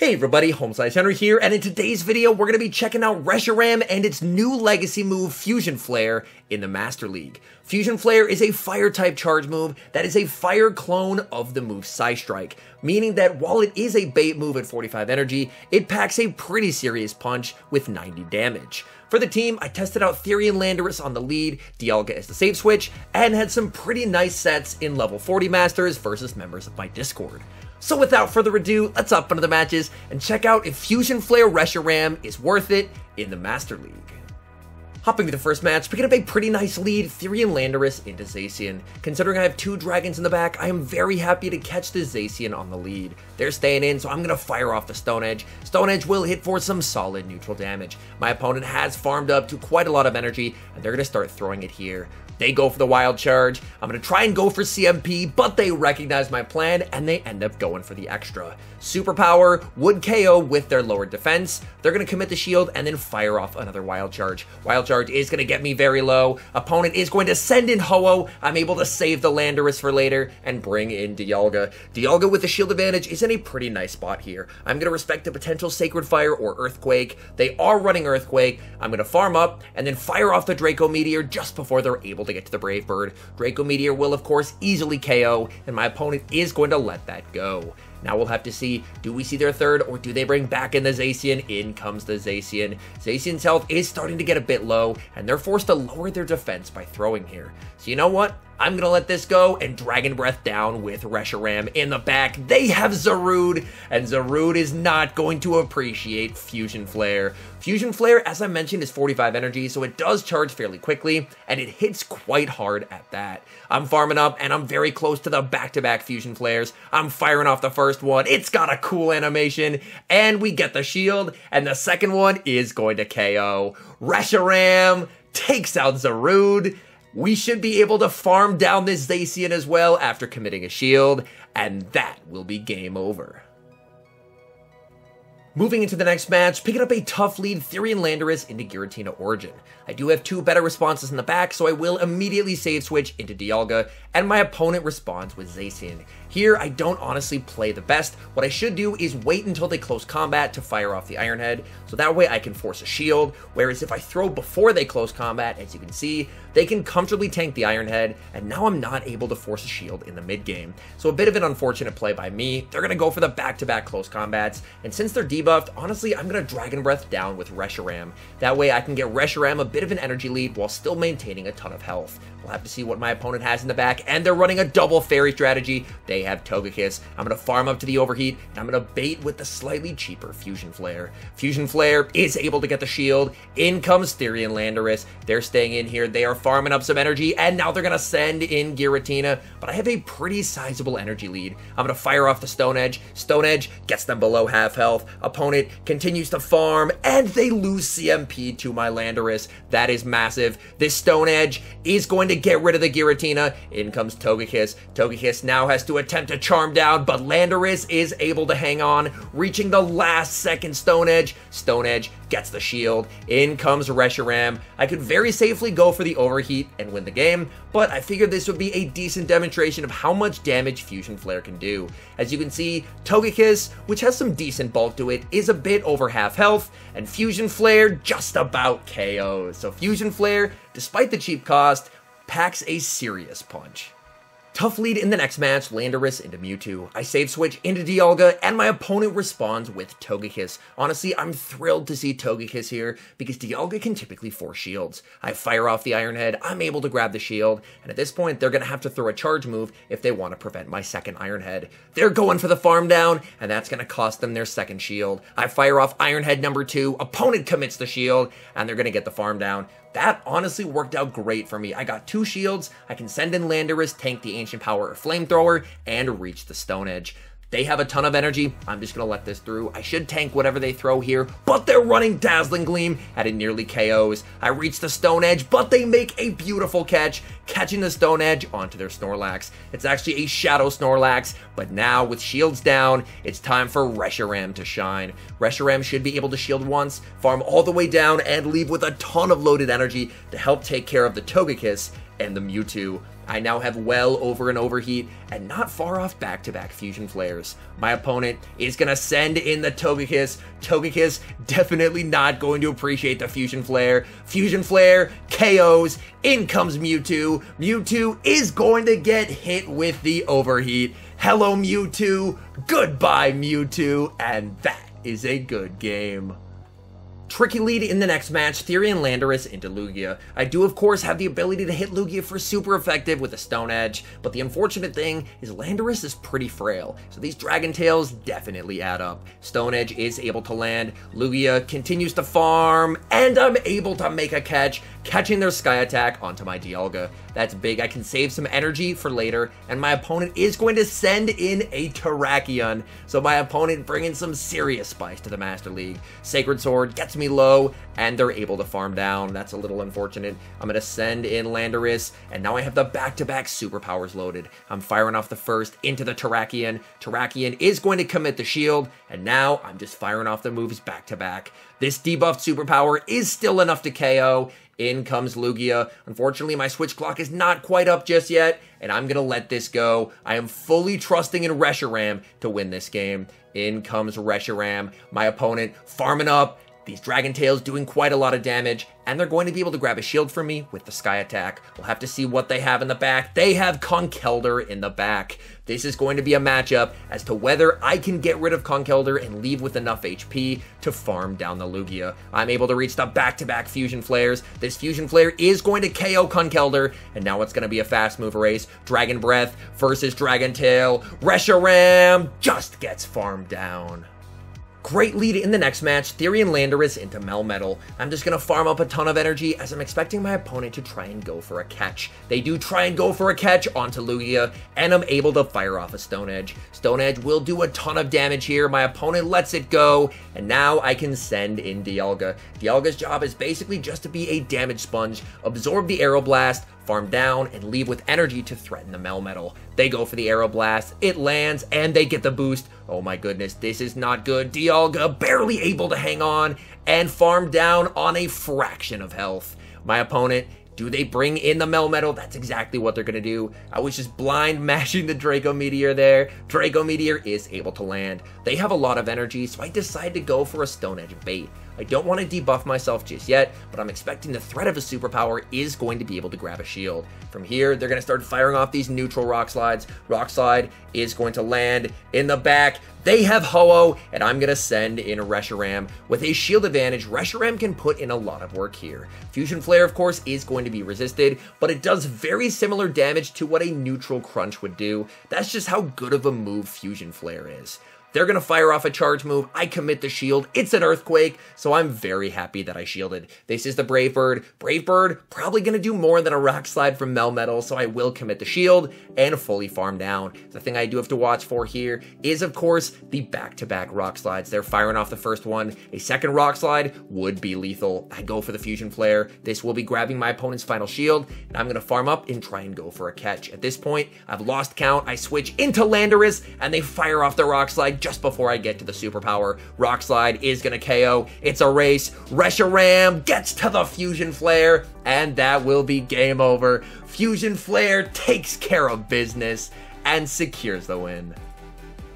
Hey everybody, Homeslice Henry here, and in today's video, we're going to be checking out Reshiram and its new legacy move, Fusion Flare, in the Master League. Fusion Flare is a fire-type charge move that is a fire clone of the move Psystrike, meaning that while it is a bait move at 45 energy, it packs a pretty serious punch with 90 damage. For the team, I tested out Therian Landorus on the lead, Dialga as the save switch, and had some pretty nice sets in level 40 Masters versus members of my Discord. So without further ado, let's hop into the matches and check out if Fusion Flare Reshiram is worth it in the Master League. Hopping to the first match, picking up a pretty nice lead, Therian Landorus into Zacian. Considering I have two dragons in the back, I am very happy to catch the Zacian on the lead. They're staying in, so I'm gonna fire off the Stone Edge. Stone Edge will hit for some solid neutral damage. My opponent has farmed up to quite a lot of energy, and they're gonna start throwing it here. They go for the wild charge. I'm going to try and go for CMP, but they recognize my plan and they end up going for the extra. Superpower would KO with their lower defense. They're going to commit the shield and then fire off another wild charge. Wild charge is going to get me very low. Opponent is going to send in Ho-Oh. I'm able to save the Landorus for later and bring in Dialga. Dialga with the shield advantage is in a pretty nice spot here. I'm going to respect the potential Sacred Fire or Earthquake. They are running Earthquake. I'm going to farm up and then fire off the Draco Meteor just before they're able to to get to the Brave Bird. Draco Meteor will, of course, easily KO, and my opponent is going to let that go. Now we'll have to see, do we see their third, or do they bring back in the Zacian? In comes the Zacian. Zacian's health is starting to get a bit low, and they're forced to lower their defense by throwing here. So you know what? I'm gonna let this go and Dragon Breath down with Reshiram in the back. They have Zarude, and Zarude is not going to appreciate Fusion Flare. Fusion Flare, as I mentioned, is 45 energy, so it does charge fairly quickly, and it hits quite hard at that. I'm farming up, and I'm very close to the back-to-back -back Fusion Flares. I'm firing off the first one. It's got a cool animation, and we get the shield, and the second one is going to KO. Reshiram takes out Zarude, we should be able to farm down this Zacian as well after committing a shield, and that will be game over. Moving into the next match, picking up a tough lead Therian Landorus into Giratina Origin. I do have two better responses in the back, so I will immediately save switch into Dialga, and my opponent responds with Zacian. Here, I don't honestly play the best. What I should do is wait until they close combat to fire off the Iron Head, so that way I can force a shield, whereas if I throw before they close combat, as you can see, they can comfortably tank the Iron Head, and now I'm not able to force a shield in the mid game. So a bit of an unfortunate play by me. They're to go for the back-to-back -back close combats, and since they're debuffed, honestly, I'm to Dragon Breath down with Reshiram. That way I can get Reshiram a bit of an energy lead while still maintaining a ton of health. We'll have to see what my opponent has in the back, and they're running a double fairy strategy. They have Togekiss. I'm going to farm up to the overheat, and I'm going to bait with the slightly cheaper Fusion Flare. Fusion Flare is able to get the shield. In comes Therian Landorus. They're staying in here. They are farming up some energy, and now they're going to send in Giratina, but I have a pretty sizable energy lead. I'm going to fire off the Stone Edge. Stone Edge gets them below half health. Opponent continues to farm, and they lose CMP to my Landorus. That is massive. This Stone Edge is going to get rid of the Giratina. In comes Togekiss. Togekiss now has to attempt to charm down, but Landorus is able to hang on, reaching the last second Stone Edge. Stone Edge gets the shield. In comes Reshiram. I could very safely go for the overheat and win the game, but I figured this would be a decent demonstration of how much damage Fusion Flare can do. As you can see, Togekiss, which has some decent bulk to it, is a bit over half health, and Fusion Flare just about KOs. So Fusion Flare, despite the cheap cost, packs a serious punch. Tough lead in the next match, Landorus into Mewtwo. I save switch into Dialga, and my opponent responds with Togekiss. Honestly, I'm thrilled to see Togekiss here, because Dialga can typically force shields. I fire off the Iron Head, I'm able to grab the shield, and at this point, they're gonna have to throw a charge move if they want to prevent my second Iron Head. They're going for the farm down, and that's gonna cost them their second shield. I fire off Iron Head number two, opponent commits the shield, and they're gonna get the farm down. That honestly worked out great for me. I got two shields, I can send in Landorus, tank the Ancient Power or Flamethrower, and reach the Stone Edge. They have a ton of energy. I'm just going to let this through. I should tank whatever they throw here, but they're running Dazzling Gleam and it nearly KOs. I reach the Stone Edge, but they make a beautiful catch, catching the Stone Edge onto their Snorlax. It's actually a Shadow Snorlax, but now with shields down, it's time for Reshiram to shine. Reshiram should be able to shield once, farm all the way down, and leave with a ton of loaded energy to help take care of the Togekiss and the Mewtwo. I now have well over an overheat and not far off back-to-back fusion flares. My opponent is gonna send in the Togekiss. Togekiss definitely not going to appreciate the fusion flare. Fusion flare KOs. In comes Mewtwo. Mewtwo is going to get hit with the overheat. Hello Mewtwo. Goodbye Mewtwo. And that is a good game. Tricky lead in the next match, Therian Landorus into Lugia. I do of course have the ability to hit Lugia for super effective with a Stone Edge, but the unfortunate thing is Landorus is pretty frail, so these Dragon Tails definitely add up. Stone Edge is able to land, Lugia continues to farm, and I'm able to make a catch, catching their Sky Attack onto my Dialga. That's big, I can save some energy for later, and my opponent is going to send in a Terrakion, so my opponent bringing some serious spice to the Master League. Sacred Sword gets me low, and they're able to farm down. That's a little unfortunate. I'm going to send in Landorus, and now I have the back-to-back superpowers loaded. I'm firing off the first into the Terrakion. Terrakion is going to commit the shield, and now I'm just firing off the moves back-to-back. This debuffed superpower is still enough to KO. In comes Lugia. Unfortunately, my switch clock is not quite up just yet, and I'm gonna let this go. I am fully trusting in Reshiram to win this game. In comes Reshiram, my opponent farming up, these Dragon Tails doing quite a lot of damage, and they're going to be able to grab a shield from me with the Sky Attack. We'll have to see what they have in the back. They have Conkeldurr in the back. This is going to be a matchup as to whether I can get rid of Conkeldurr and leave with enough HP to farm down the Lugia. I'm able to reach the back-to-back Fusion Flares. This Fusion Flare is going to KO Conkeldurr, and now it's going to be a fast move race. Dragon Breath versus Dragon Tail. Reshiram just gets farmed down. Great lead in the next match, Therian Landorus into Melmetal. I'm just going to farm up a ton of energy as I'm expecting my opponent to try and go for a catch. They do try and go for a catch onto Lugia, and I'm able to fire off a Stone Edge. Stone Edge will do a ton of damage here, my opponent lets it go, and now I can send in Dialga. Dialga's job is basically just to be a damage sponge, absorb the Aeroblast, farm down, and leave with energy to threaten the Melmetal. They go for the Aeroblast, it lands, and they get the boost. Oh my goodness, this is not good. Dialga barely able to hang on and farm down on a fraction of health. My opponent do they bring in the Melmetal? That's exactly what they're to do. I was just blind mashing the Draco Meteor there. Draco Meteor is able to land. They have a lot of energy, so I decide to go for a Stone Edge bait. I don't want to debuff myself just yet, but I'm expecting the threat of a superpower is going to be able to grab a shield. From here, they're going to start firing off these neutral rock slides. Rock slide is going to land in the back. They have Ho-Oh, and I'm going to send in Reshiram. With a shield advantage, Reshiram can put in a lot of work here. Fusion Flare, of course, is going to be resisted, but it does very similar damage to what a neutral Crunch would do. That's just how good of a move Fusion Flare is. They're going to fire off a charge move. I commit the shield. It's an earthquake, so I'm very happy that I shielded. This is the Brave Bird. Brave Bird probably going to do more than a rock slide from Melmetal, so I will commit the shield and fully farm down. The thing I do have to watch for here is, of course, the back-to-back rock slides. They're firing off the first one. A second rock slide would be lethal. I go for the Fusion Flare. This will be grabbing my opponent's final shield, and I'm going to farm up and try and go for a catch. At this point, I've lost count. I switch into Landorus, and they fire off the rock slide just before I get to the superpower. Rock Slide is gonna KO. It's a race. Reshiram gets to the Fusion Flare, and that will be game over. Fusion Flare takes care of business and secures the win.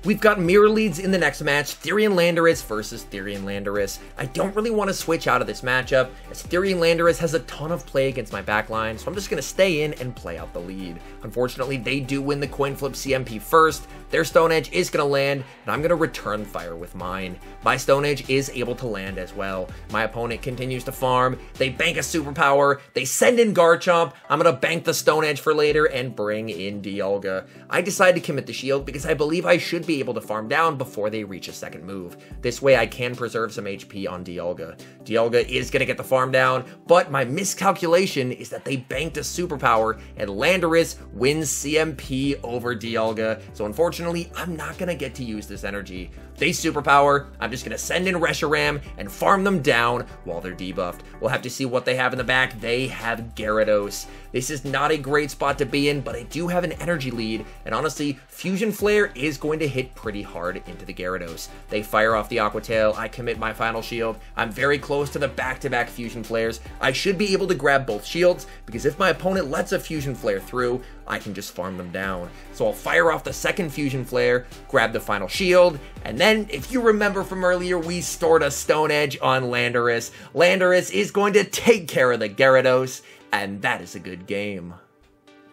We've got mirror leads in the next match, Therian Landorus versus Therian Landorus. I don't really want to switch out of this matchup, as Therian Landorus has a ton of play against my backline, so I'm just going to stay in and play out the lead. Unfortunately, they do win the coin flip CMP first, their Stone Edge is going to land, and I'm going to return fire with mine. My Stone Edge is able to land as well. My opponent continues to farm, they bank a superpower, they send in Garchomp, I'm going to bank the Stone Edge for later and bring in Dialga. I decide to commit the shield because I believe I should be able to farm down before they reach a second move. This way I can preserve some HP on Dialga. Dialga is going to get the farm down, but my miscalculation is that they banked a superpower and Landorus wins CMP over Dialga, so unfortunately I'm not going to get to use this energy. They superpower, I'm just going to send in Reshiram and farm them down while they're debuffed. We'll have to see what they have in the back. They have Gyarados. This is not a great spot to be in, but I do have an energy lead, and honestly, Fusion Flare is going to hit pretty hard into the Gyarados. They fire off the Aqua Tail, I commit my final shield. I'm very close to the back-to-back Fusion Flares. I should be able to grab both shields, because if my opponent lets a Fusion Flare through, I can just farm them down. So I'll fire off the second Fusion Flare, grab the final shield, and then, if you remember from earlier, we stored a Stone Edge on Landorus. Landorus is going to take care of the Gyarados, and that is a good game.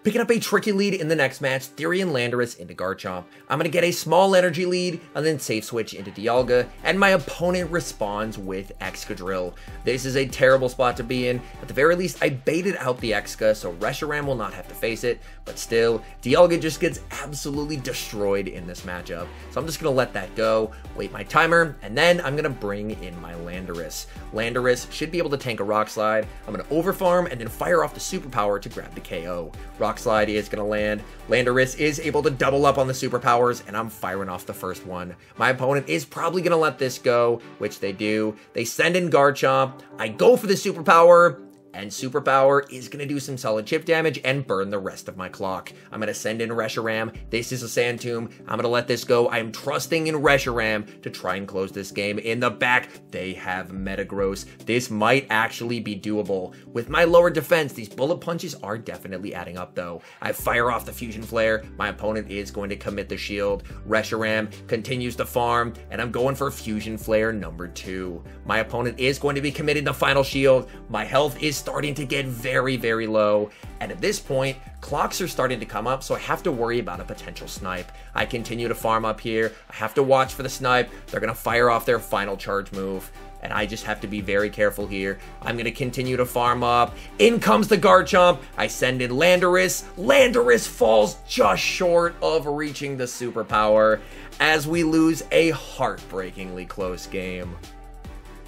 Picking up a tricky lead in the next match, Therian Landorus into Garchomp. I'm going to get a small energy lead and then safe switch into Dialga, and my opponent responds with Excadrill. This is a terrible spot to be in. At the very least, I baited out the Exca, so Reshiram will not have to face it, but still, Dialga just gets absolutely destroyed in this matchup. So I'm just going to let that go, wait my timer, and then I'm going to bring in my Landorus. Landorus should be able to tank a Rock Slide. I'm going to overfarm and then fire off the Superpower to grab the KO. Rock Rock Slide is going to land. Landorus is able to double up on the superpowers, and I'm firing off the first one. My opponent is probably going to let this go, which they do. They send in Garchomp. I go for the superpower, and Superpower is going to do some solid chip damage and burn the rest of my clock. I'm going to send in Reshiram. This is a Sand Tomb. I'm going to let this go. I am trusting in Reshiram to try and close this game. In the back, they have Metagross. This might actually be doable. With my lower defense, these bullet punches are definitely adding up though. I fire off the Fusion Flare. My opponent is going to commit the shield. Reshiram continues to farm, and I'm going for Fusion Flare number two. My opponent is going to be committing the final shield. My health is starting to get very, very low. And at this point, clocks are starting to come up, so I have to worry about a potential snipe. I continue to farm up here. I have to watch for the snipe. They're going to fire off their final charge move and I just have to be very careful here. I'm going to continue to farm up. In comes the Garchomp. I send in Landorus. Landorus falls just short of reaching the superpower as we lose a heartbreakingly close game.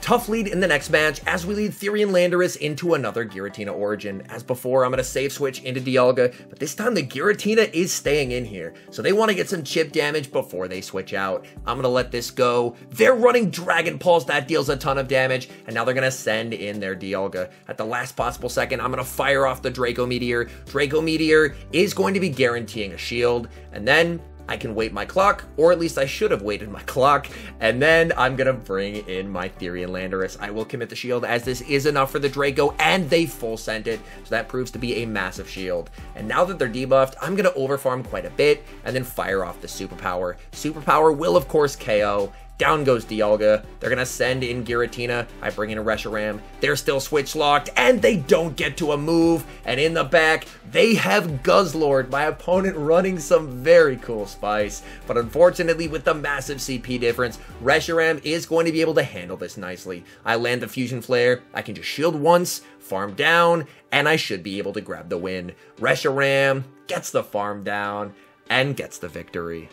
Tough lead in the next match as we lead Therian Landorus into another Giratina origin. As before, I'm going to save switch into Dialga, but this time the Giratina is staying in here, so they want to get some chip damage before they switch out. I'm going to let this go. They're running Dragon Pulse, that deals a ton of damage, and now they're going to send in their Dialga. At the last possible second, I'm going to fire off the Draco Meteor. Draco Meteor is going to be guaranteeing a shield, and then I can wait my clock, or at least I should have waited my clock, and then I'm gonna bring in my Therian Landorus. I will commit the shield as this is enough for the Draco, and they full sent it, so that proves to be a massive shield. And now that they're debuffed, I'm gonna overfarm quite a bit, and then fire off the Superpower. Superpower will of course KO, down goes Dialga. They're going to send in Giratina. I bring in a Reshiram. They're still switch locked, and they don't get to a move. And in the back, they have Guzzlord, my opponent running some very cool spice. But unfortunately, with the massive CP difference, Reshiram is going to be able to handle this nicely. I land the Fusion Flare. I can just shield once, farm down, and I should be able to grab the win. Reshiram gets the farm down and gets the victory.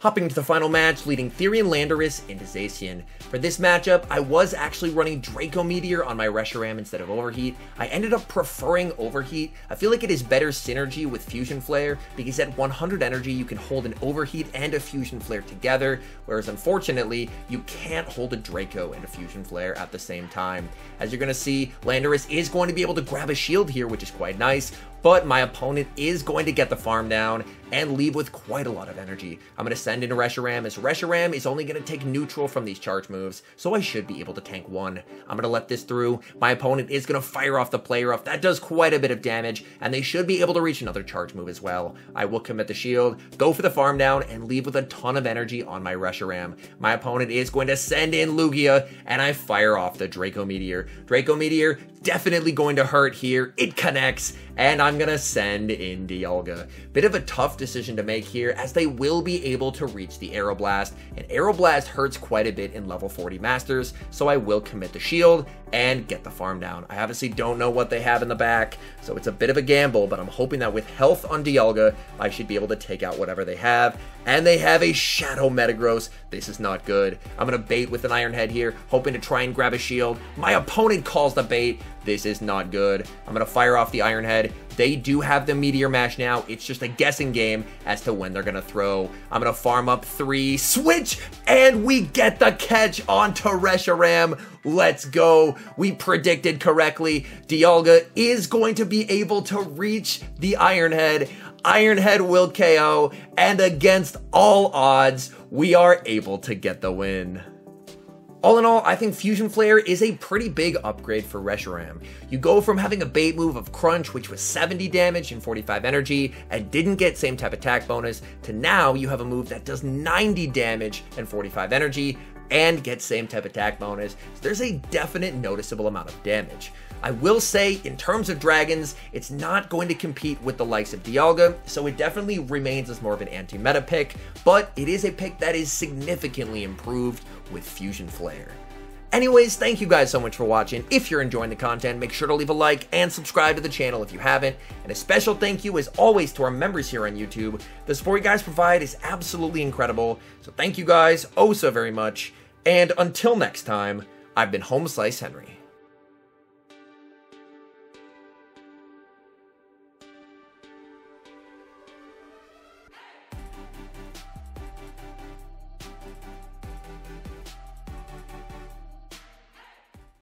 Hopping to the final match, leading Therian Landorus into Zacian. For this matchup, I was actually running Draco Meteor on my Reshiram instead of Overheat. I ended up preferring Overheat. I feel like it is better synergy with Fusion Flare, because at 100 energy, you can hold an Overheat and a Fusion Flare together, whereas unfortunately, you can't hold a Draco and a Fusion Flare at the same time. As you're going to see, Landorus is going to be able to grab a shield here, which is quite nice, but my opponent is going to get the farm down and leave with quite a lot of energy. I'm going to send in Reshiram, as Reshiram is only going to take neutral from these charge moves, so I should be able to tank one. I'm going to let this through. My opponent is going to fire off the Play Rough. That does quite a bit of damage, and they should be able to reach another charge move as well. I will commit the shield, go for the farm down, and leave with a ton of energy on my Reshiram. My opponent is going to send in Lugia, and I fire off the Draco Meteor. Draco Meteor definitely going to hurt here. It connects, and I'm gonna send in Dialga. Bit of a tough decision to make here, as they will be able to reach the Aeroblast, and Aeroblast hurts quite a bit in level 40 Masters, so I will commit the shield and get the farm down. I obviously don't know what they have in the back, so it's a bit of a gamble, but I'm hoping that with health on Dialga, I should be able to take out whatever they have. And they have a Shadow Metagross. This is not good. I'm to bait with an Iron Head here, hoping to try and grab a shield. My opponent calls the bait. This is not good. I'm going to fire off the Iron Head. They do have the Meteor Mash now. It's just a guessing game as to when they're going to throw. I'm going to farm up three, switch, and we get the catch onto Reshiram. Let's go. We predicted correctly. Dialga is going to be able to reach the Iron Head. Ironhead will KO, and against all odds, we are able to get the win. All in all, I think Fusion Flare is a pretty big upgrade for Reshiram. You go from having a bait move of Crunch, which was 70 damage and 45 energy, and didn't get same type attack bonus, to now you have a move that does 90 damage and 45 energy, and gets same type attack bonus. So there's a definite noticeable amount of damage. I will say, in terms of dragons, it's not going to compete with the likes of Dialga, so it definitely remains as more of an anti-meta pick, but it is a pick that is significantly improved with Fusion Flare. Anyways, thank you guys so much for watching. If you're enjoying the content, make sure to leave a like and subscribe to the channel if you haven't. And a special thank you, as always, to our members here on YouTube. The support you guys provide is absolutely incredible. So thank you guys oh so very much. And until next time, I've been Home Slice Henry.